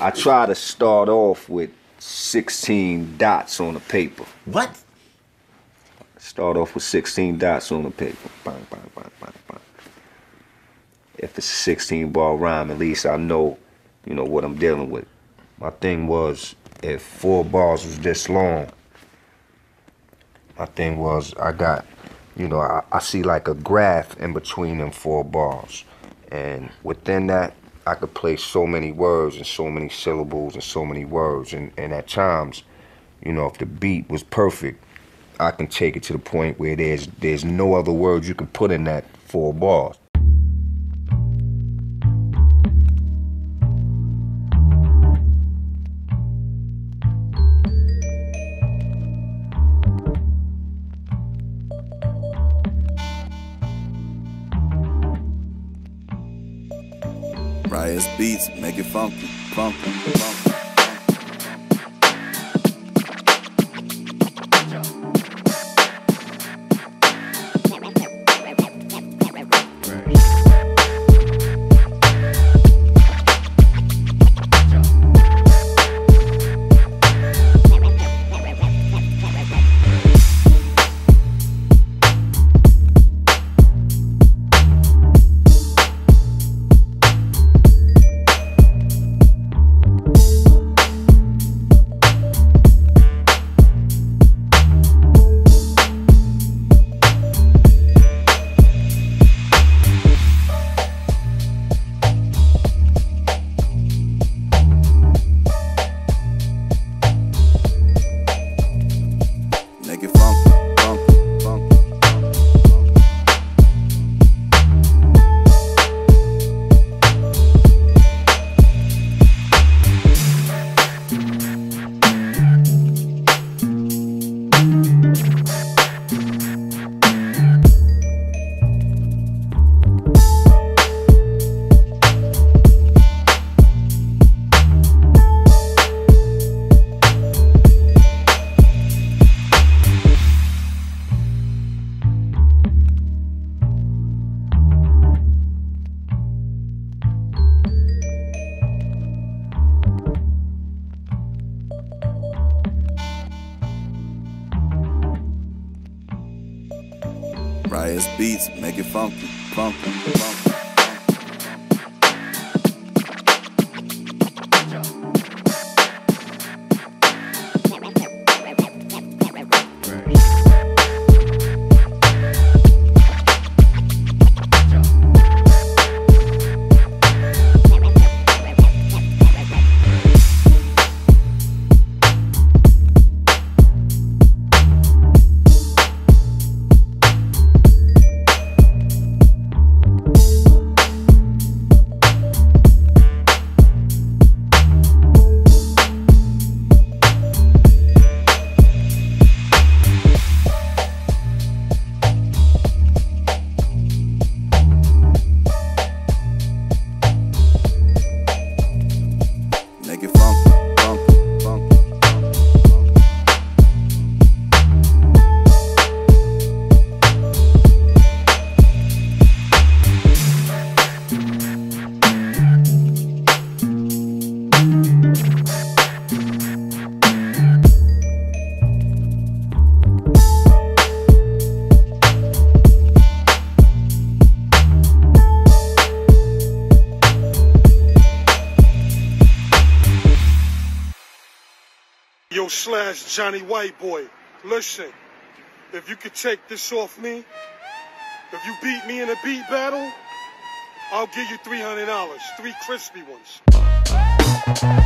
I try to start off with 16 dots on the paper. What? Start off with 16 dots on the paper. Bang, bang, bang, bang, bang. If it's a 16 bar rhyme, at least I know, you know, what I'm dealing with. My thing was, if four bars was this long, my thing was I got, you know, I, I see like a graph in between them four bars. And within that, I could place so many words and so many syllables and so many words. And, and at times, you know, if the beat was perfect, I can take it to the point where there's there's no other words you can put in that four bars. Riot's beats, make it funky, funky, funky. Slash Johnny White Boy, listen. If you could take this off me, if you beat me in a beat battle, I'll give you $300, three crispy ones.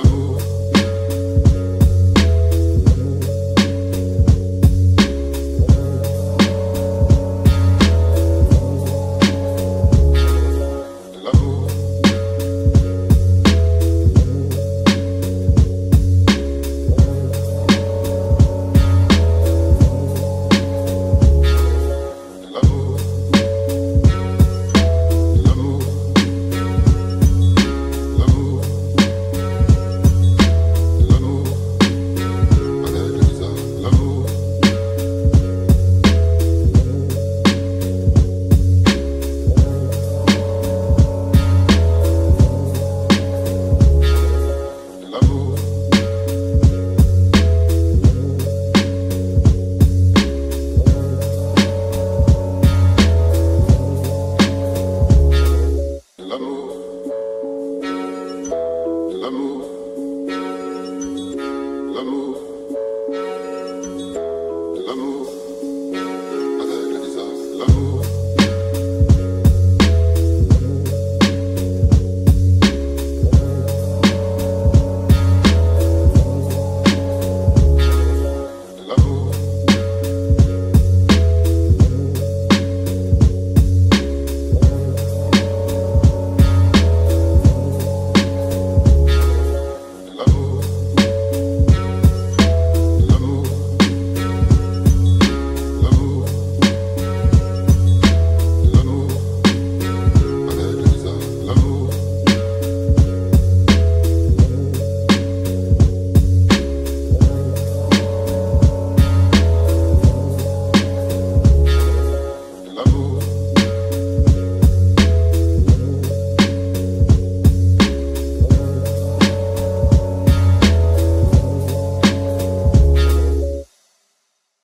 Oh.